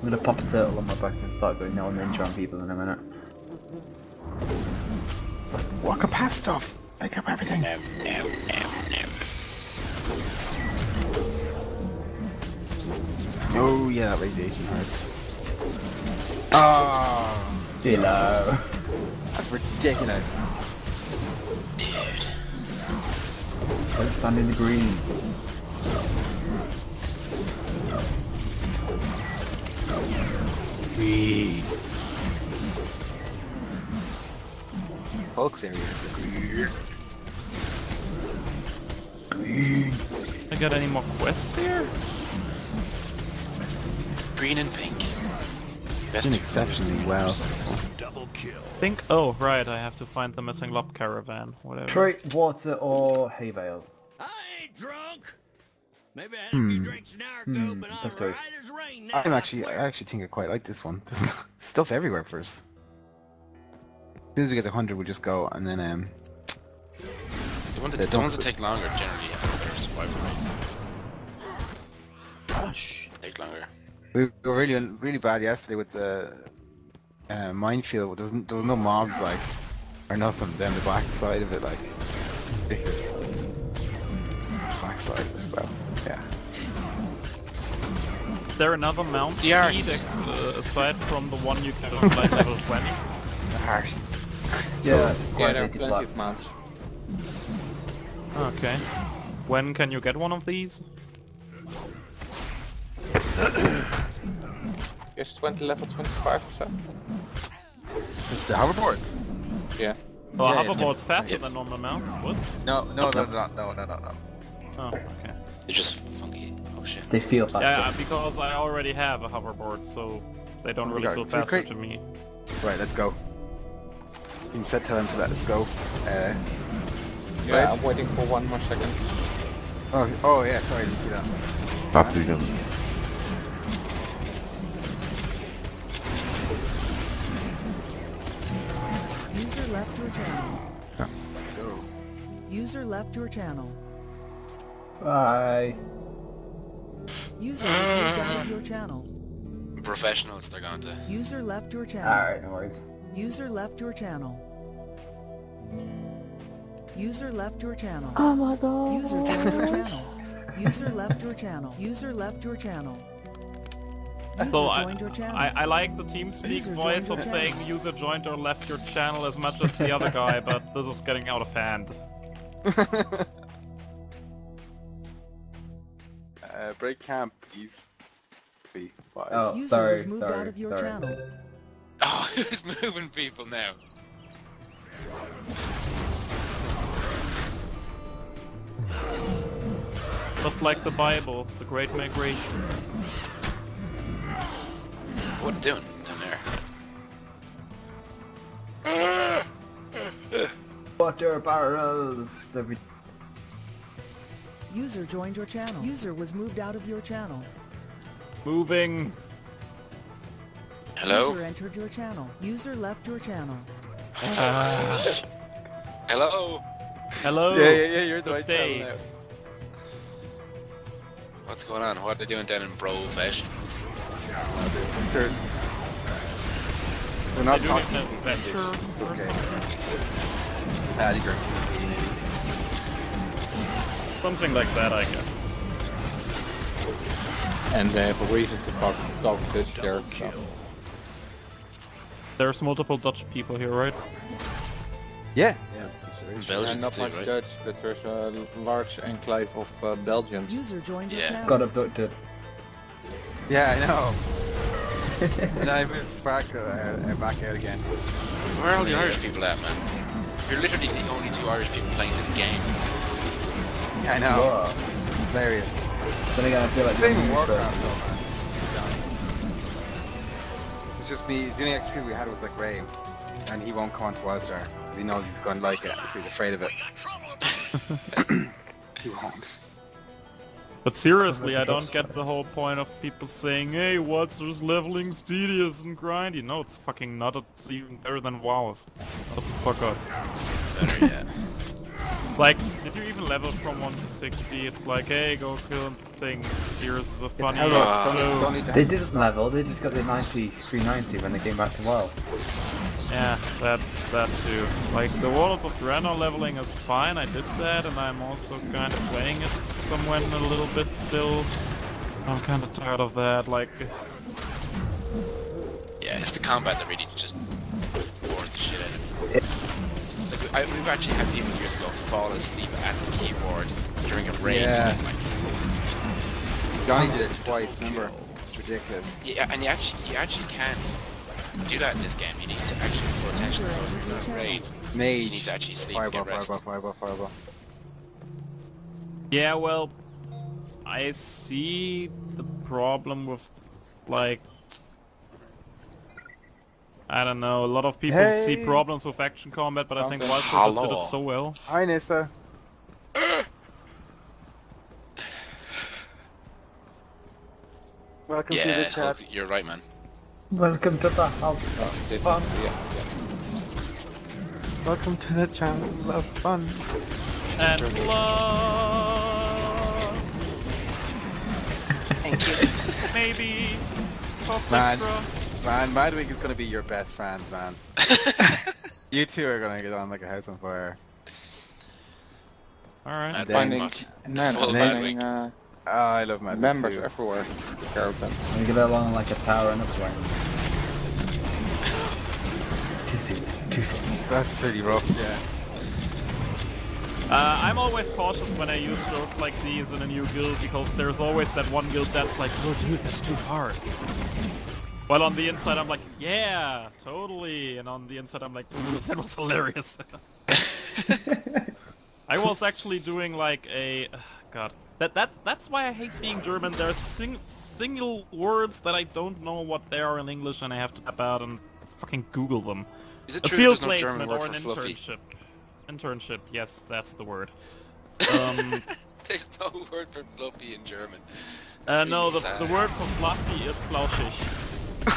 I'm gonna pop a turtle on my back and start going no ninja on people in a minute. Walk up past stuff. Pick up everything. no, no, no, no. Oh yeah, that radiation hurts. Oh, Hello. that's ridiculous. Dude. Don't stand in the green. Green. Hulk's area. Green. I got any more quests here? Green and pink. Best Doing exceptionally well. Double kill. Think. Oh, right. I have to find the missing lob caravan. Whatever. Try water or hay bale. I ain't drunk. Maybe I had a Hmm. few drinks an hour ago, Hmm, but I'm tough choice. right as rain now. I'm actually, I swear. actually think I quite like this one. [LAUGHS] There's stuff everywhere for us. As soon as we get the hundred, we'll just go, and then um, The, one that, Yeah, the ones that take longer generally have a better. Gosh. Take longer. we were really, really bad yesterday with the uh, minefield. There was, n- there was no mobs like, or nothing. Then the back side of it, like, ridiculous. Back side as well. Yeah. Is there another mount The arse. speed uh, aside from the one you can apply level 20? The Harsh. Yeah, Yeah, there are quite plenty of mounts. Okay. When can you get one of these? [COUGHS] Yes, 20 level 25 or so. It's the hoverboard. Yeah. Oh, Yeah, yeah, hoverboard's faster yeah. than normal mounts. What? No, no, no, no, no, no, no, no. Oh, okay. They're just funky. Oh shit. They feel faster. Yeah, because I already have a hoverboard, so they don't Oh, really feel faster great. to me. Right, let's go. Instead, tell them to let us go. Uh, Yeah, Right. I'm waiting for one more second. Oh, oh yeah, sorry, I didn't see that. After you go. User left your channel. Go. User left your channel. Bye. User has moved out of your channel. Professionals, they're going to. User left your channel. Alright, no worries. User left your channel. User left your channel. Oh my god. User joined your channel. User left your channel. User left your channel. User So I, joined your channel. I, I like the TeamSpeak User voice of saying channel. user joined or left your channel as much as the other guy, but this is getting out of hand. [LAUGHS] Uh, break camp, please. Three, five. Oh, User sorry, was moved sorry, out of your sorry. channel. [LAUGHS] Oh, who's moving people now? Just like the Bible, the Great Migration. What are they doing down there? Water barrels. Every User joined your channel. User was moved out of your channel. Moving. Hello? User entered your channel. User left your channel. [LAUGHS] Hello? Hello. Yeah, yeah, yeah, you're the right channel now. What's going on? What are they doing down in Professionals? They're, they're not They're talking an to English. It's okay. something. Ah, I think you're- Something like that, I guess. And they have a reason to talk, talk Dutch there. So. There's multiple Dutch people here, right? Yeah. And Belgians not too, much right? Dutch, but there's a large enclave of uh, Belgians. User joined your Yeah. channel. got abducted. Yeah, I know. [LAUGHS] and I moved Spark uh, back out again. Where are all the Irish people at, man? You're literally the only two Irish people playing this game. Yeah, I know. Whoa. Hilarious. Then again, I feel like Same in this Warcraft though, man. just me. The only extra people we had was like Ray, and he won't come on to Wildstar because he knows he's going to like it, so he's afraid of it. [LAUGHS] he won't. But seriously, I don't get the whole point of people saying, hey, what's this leveling's tedious and grindy. No, it's fucking not. It's even better than WoW's. Shut the fuck up. Better yet. [LAUGHS] Like, if you even level from 1 to 60, it's like, hey, go kill things. Here's the funny hell of- don't- clue. don't need to They didn't level, they just got the 90, 390 when they came back to WoW. Yeah, that that too. Like the Warlords of Draenor leveling is fine. I did that, and I'm also kind of playing it somewhere a little bit still. I'm kind of tired of that. Like, Yeah, it's the combat that really just bores the shit out of me. Like, I, we've actually had people years ago fall asleep at the keyboard during a raid. Yeah. Like, Johnny did it twice. Remember? It's ridiculous. yeah, and you actually you actually can't do that in this game. You need to actually pay attention. So if you're in a raid, Mage. you need to actually sleep Fireball, and get rest. fireball, fireball, fireball. yeah, well, I see the problem with like. I don't know. A lot of people see problems with action combat, but I think Okay. Wildstar just did it so well. Hi, Nissa. Welcome to Yeah, the chat. Hulk, you're right, man. Welcome to the house of fun. Welcome to the channel of fun. And love. Thank you. [LAUGHS] Maybe. Cost Man, man, Madwig is gonna be your best friend, man. [LAUGHS] you two are gonna get on like a house on fire. Alright. And then- Finding, Much. man, Full finding Madwig. Uh, uh, I love Madwig members too. everywhere. Caravan. We get along like a tower and a swing. Too soon. That's really rough. Yeah. Uh, I'm always cautious when I use jokes like these in a new guild because there's always that one guild that's like, oh dude, that's too far. While on the inside I'm like, yeah, totally. And on the inside I'm like, [LAUGHS] that was hilarious. [LAUGHS] I was actually doing like a, [SIGHS] God, that that that's why I hate being German. There are sing single words that I don't know what they are in English, and I have to tap out and fucking Google them. Is it a true field there's no German placement word or an for fluffy? internship. Internship, yes, that's the word. [LAUGHS] Um, There's no word for fluffy in German. uh, no, the, the word for fluffy is flauschig.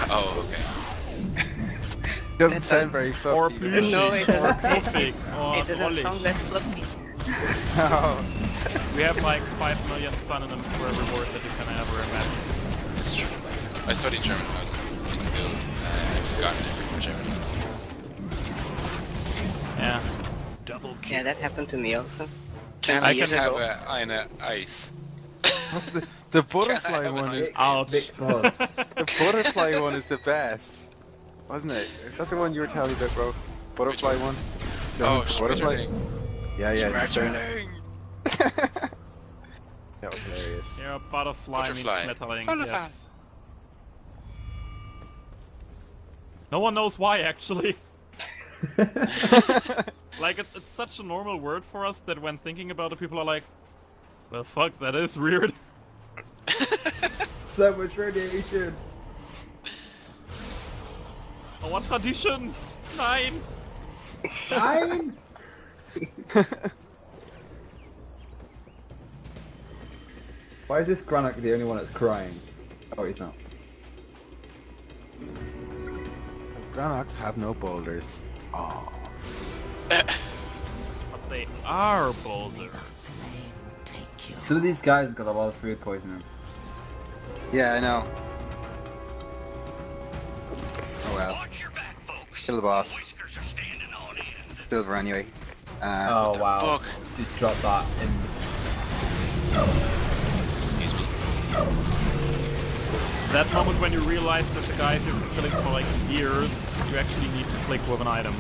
Oh, okay. [LAUGHS] Doesn't sound very fluffy. Or plüschig, No, it doesn't. knuffig, or It doesn't sound that fluffy. [LAUGHS] Oh. We have like 5 million synonyms for every word that you can ever imagine. That's true. I studied German when I was in school. Uh, I've forgotten it pretty much everything. Yeah. Double kill. Yeah, that happened to me also. Can I can have ago. a eine ice? What's the, the butterfly an one is ice Ouch. The butterfly one is the best, wasn't it? Is that the one you were telling me about, bro? Butterfly one. The Oh, one- butterfly. Yeah, yeah. it's the same. Schmetterling. [LAUGHS] That was hilarious. Yeah, butterfly, Butterfly. means Schmetterling, Butterfly. yes. No one knows why, actually. [LAUGHS] like, it's, it's such a normal word for us that when thinking about it, people are like, well, fuck, that is weird. [LAUGHS] so much radiation. Oh, what traditions? Nine! Nine. Why is this Granok the only one that's crying? Oh, he's not. Because Granox have no boulders. Oh. But they are boulders. Some of these guys got a lot of food poisoning. Yeah, I know. Oh well. Kill the boss. Silver anyway. Uh, oh wow. fuck? Just drop that in. Excuse me. That moment when you realize that the guys you've been killing for like years, you actually need to click with an item.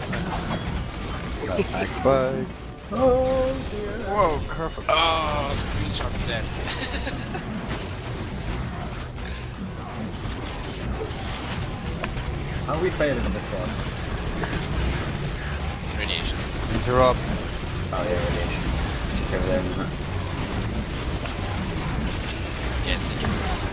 Xbox. Oh dear. Whoa, perfect. Oh, screenshot of that. How are we failing in this boss? Radiation. Interrupt. Oh yeah, radiation. Check over there, isn't it? Yes, it works.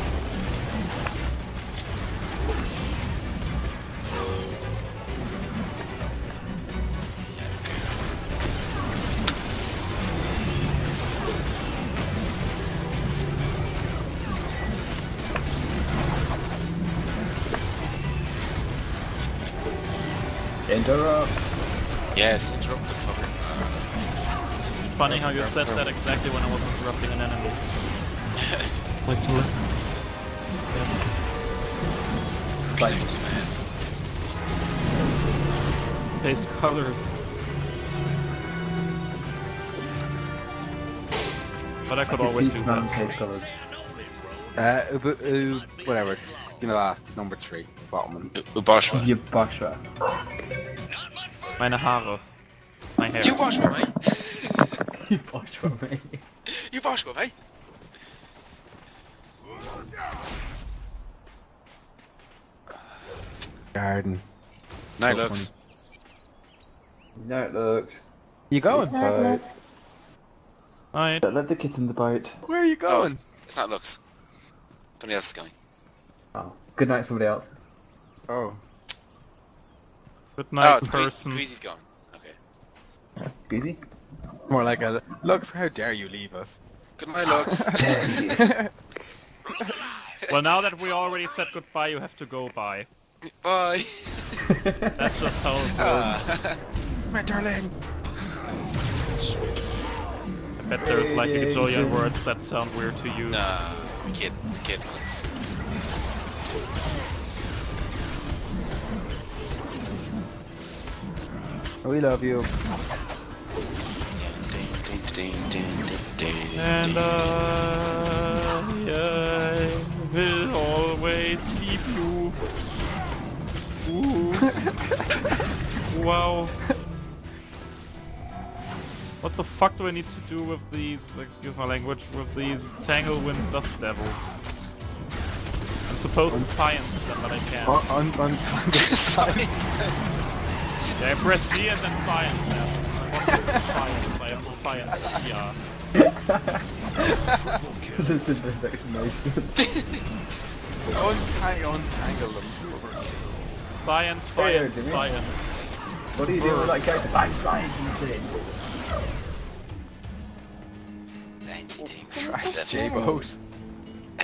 Interrupt. Yes, interrupt the fucker. Uh, Funny how you said that exactly when I was interrupting an enemy. [LAUGHS] like to Clarity, man. Paste colors. But I could can always do smelling that. colours. Uh, Ubu, uh, whatever, it's gonna last, number three, bottom one. Ubashwa. Yabashra. Meine Haare. My hair. You wash me, mate. [LAUGHS] Yabashra, mate. You wash me, mate. Garden. Night So looks. No, it looks. You going? That looks Alright. Don't let the kids in the boat. Where are you Oh, going? it's not looks. Somebody else is going. Oh. Good night, somebody else. Oh. Good oh, night, it's Queasy. person. Queasy's gone. Okay. Busy? More like a, looks, how dare you leave us? Good night, looks. [LAUGHS] [LAUGHS] Well, now that we already said goodbye, you have to go bye. Bye. That's just how it works. Ah. My darling! I bet there's like a gajillion words that sound weird to you. Nah, I'm kidding. I'm kidding, looks. We love you. And I, I will always keep you. Wow. What the fuck do I need to do with these, excuse my language, with these Tanglewind Dust Devils? I'm supposed to science them, but I can't. On, on, on Science. [LAUGHS] Yeah, I press G and then science them. I want to science, I have to science, yeah. [LAUGHS] This is the simplest explanation. [LAUGHS] Untangle, untangle them. Science, Hey, science, Jimmy. science. What are you doing with that character? I'm science insane. Fancy things. That's J-Boat.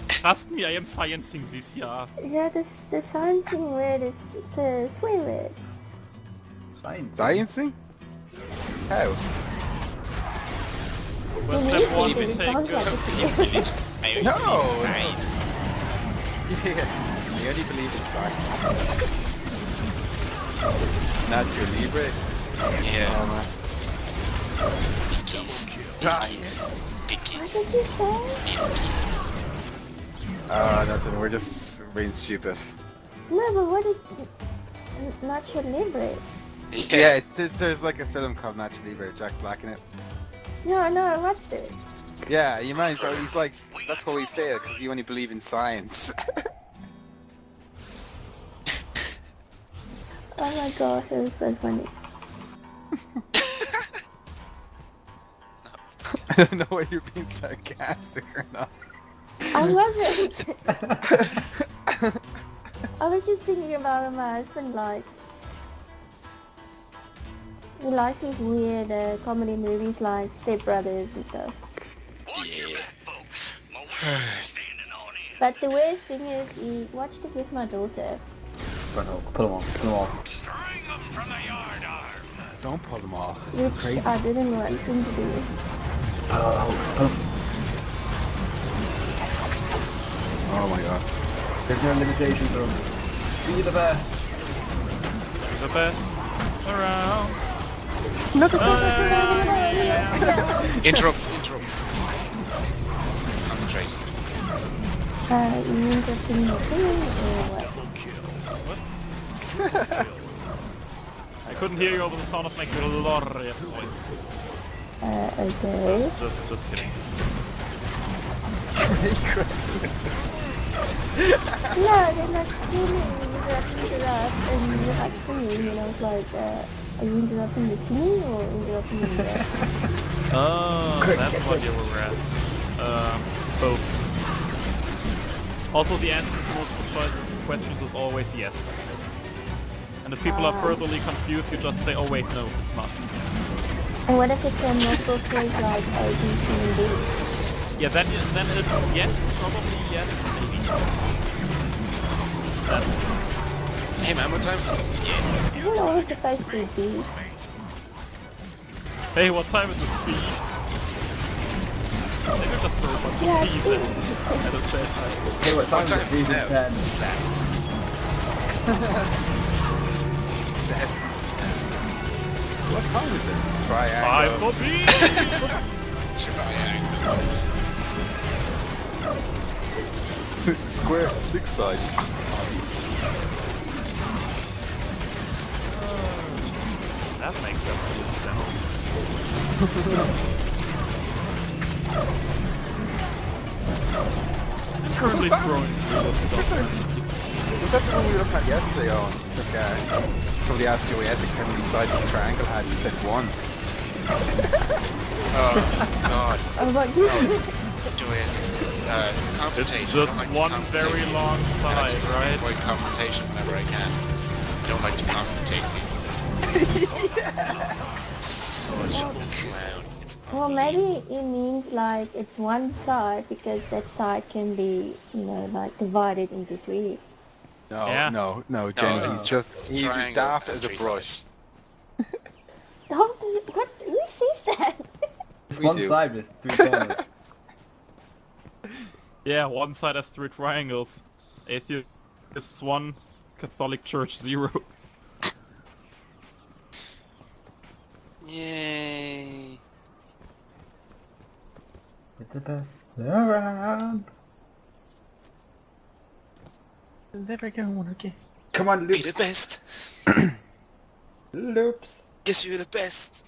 Trust me, I am sciencing this, yeah. yeah. This the sciencing word is it's a swear word. Science. Sciencing? How? Well, When step one, we [LAUGHS] it, it take sounds like uh, a swear. Maybe No. Science. [LAUGHS] Yeah, we only believe in science. Nacho Libre? Yeah. Oh, Pickies. Nice. What Pickies. did you say? Pickies. Oh, nothing, we're just being stupid. No, but what did N- Nacho Libre? [LAUGHS] Yeah, it's, there's, there's like a film called Nacho Libre, Jack Black in it. No, no, I watched it. Yeah, you mind, so he's like, that's why we fail, because you only believe in science. [LAUGHS] Oh my gosh, it was so funny. [LAUGHS] I don't know whether you're being sarcastic or not. I wasn't. [LAUGHS] I was just thinking about what my husband likes. He likes these weird uh, comedy movies like Step Brothers and stuff. Yeah. But the worst thing is he watched it with my daughter. Put them on, put them on, put them on. Don't pull them off. Which Crazy. I didn't want him to do. Oh oh my god. There's no limitations on Be the best. The best around. Look at Interrupts, interrupts. Concentrate. Uh, you mean the thing you're singing or what? I couldn't hear you over the sound of my glorious voice. Uh, okay. Just, just kidding. No, they're like screaming, you have to interrupt, and you're like singing, and I was like, uh, are you interrupting the singing or interrupting the rap? [LAUGHS] Oh, that's what you were asking. Um, both. Also, the answer to multiple choice questions is always yes. And if people are Ah. furtherly confused, you just say, oh wait, no, it's not. And what if it's a multiple choice like A, B, C, and D? Yeah, then, then it's yes, probably yes, maybe no. Hey man, what time's it? Yes. Think it was supposed to be Hey, what time is it? B? Maybe just throw a bunch Yeah, of B's at the same time. Hey, what time What is time it? is These it are now? 10. What time is it? [LAUGHS] Five Triangle. for B! Triangle. S- Square six sides. [LAUGHS] that makes absolute sense. I'm currently throwing Was that the one we were looking at yesterday on? It's like, uh, somebody asked Joey Essex how many sides the triangle had, he said one. [LAUGHS] Oh, God. [LAUGHS] Oh my god. Joey Essex. Uh, It's confrontation. I just like one very long I side, to right? avoid confrontation whenever I can. I don't like to confrontate people. [LAUGHS] Well, maybe it means like it's one side because that side can be, you know, like divided into three. No, Yeah. no, no, Jenny, No. he's just, he's as daft as a brush. [LAUGHS] Oh, does it, what? Who sees that? [LAUGHS] It's one do. side with three corners. Yeah, one side has three triangles. Atheist is one, Catholic Church zero. Yay. With the best around. Never going okay. Come on, Be the best. [CLEARS THROAT] Loops. Yes, you're the best.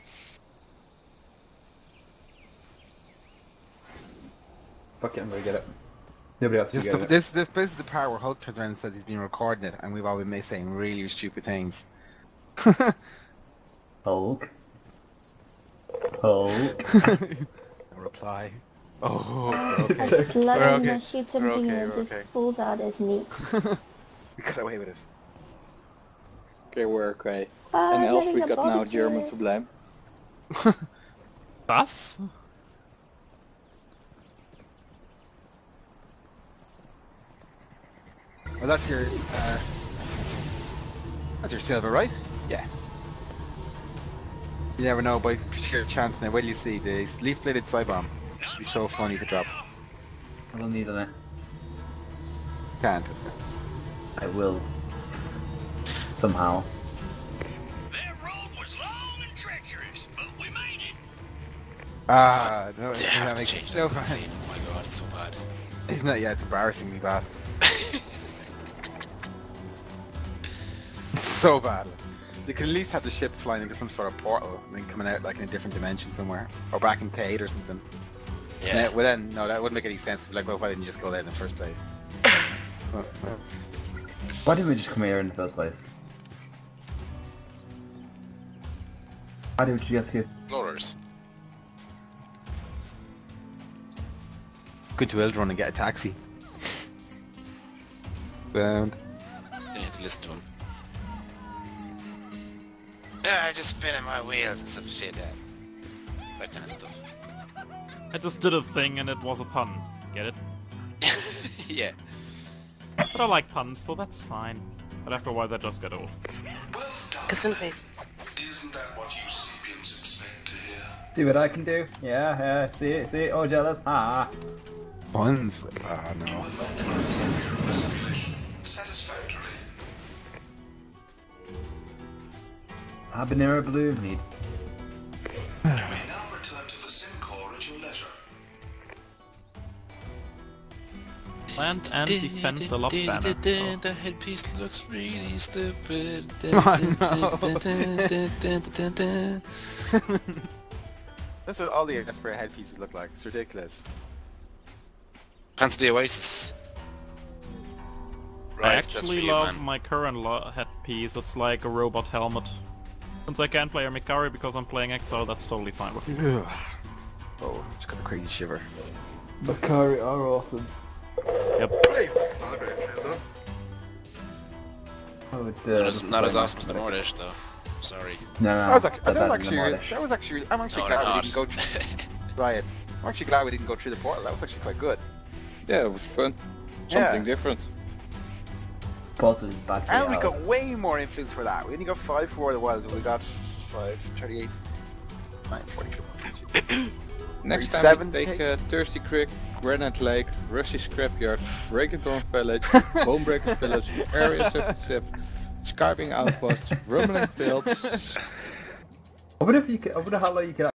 Fuck it, I'm gonna get it. Nobody else This can is, the, get it. this, this, this is the part where Hulk turns around and says he's been recording it, and we've all been saying really stupid things. [LAUGHS] Hulk. Hulk. [LAUGHS] No reply. Oh, okay. [LAUGHS] Just let We're him okay. uh, shoot something okay, and it we're just okay. falls out as meat. [LAUGHS] We got away with this. Okay, we're okay. Uh, and else we a got now. German to blame. [LAUGHS] Das? Well, that's your, uh, that's your silver, right? Yeah. You never know by sheer chance now. Wait till you see this leaf-bladed side bomb. It'd be so funny to drop. I will need it. Can't. I will. Somehow. That road was long and treacherous, but we made it. Ah, no, They that have to makes change no that fun. scene. Oh my god, it's so bad. Isn't it? Yeah, it's embarrassingly bad. [LAUGHS] so bad. They could at least have the ship flying into some sort of portal and then coming out like in a different dimension somewhere. Or back in Thayd or something. Yeah. well then, no, that wouldn't make any sense. Like, well, why didn't you just go there in the first place? [LAUGHS] Why did we just come here in the first place? Why did you get to Explorers. Good to Eldron and get a taxi. Bound. You have to listen to him. Ah, I'm just spinning my wheels and some shit. That, that kind of stuff. I just did a thing and it was a pun. Get it? [LAUGHS] yeah. But I like puns, so that's fine. But after a while that does get old. Isn't it? Isn't that what you sapiens expect to hear? See what I can do? Yeah, yeah, see, see, oh jealous, ah. Puns? Ah, no. Satisfactory. Habanero blue need. Land and defend the love banner. Oh. The headpiece looks really stupid. That's what all the Esper headpieces look like. It's ridiculous. Pants of the Oasis. I Right, that's for actually you, love man. my current lo- headpiece. It's like a robot helmet. Since I can't play a Mechari because I'm playing Exile, that's totally fine with me. [SIGHS] Oh, it's got a crazy shiver. Bakari are awesome. Yep. Oh, Not as, not as awesome as the Mordesh, though. I'm sorry. No, no, That was, ac- they're that was better than the actually, that was actually, I'm actually No, glad we didn't go through, [LAUGHS] right, I'm actually glad we didn't go through the portal, that was actually quite good. Yeah, it was fun. Yeah. Something different. Both of his battery And we out. got way more influence for that. We only got 5 for what it was. We got 5, 38, 9, 42. [COUGHS] Next time we take take- uh, Thirsty Creek, Granite Lake, Rusty Scrapyard, Breakathon Village, [LAUGHS] Bonebreaker Village, Area 76, Scarping Outpost, Rumbling Fields. I wonder if you could, I wonder how long you can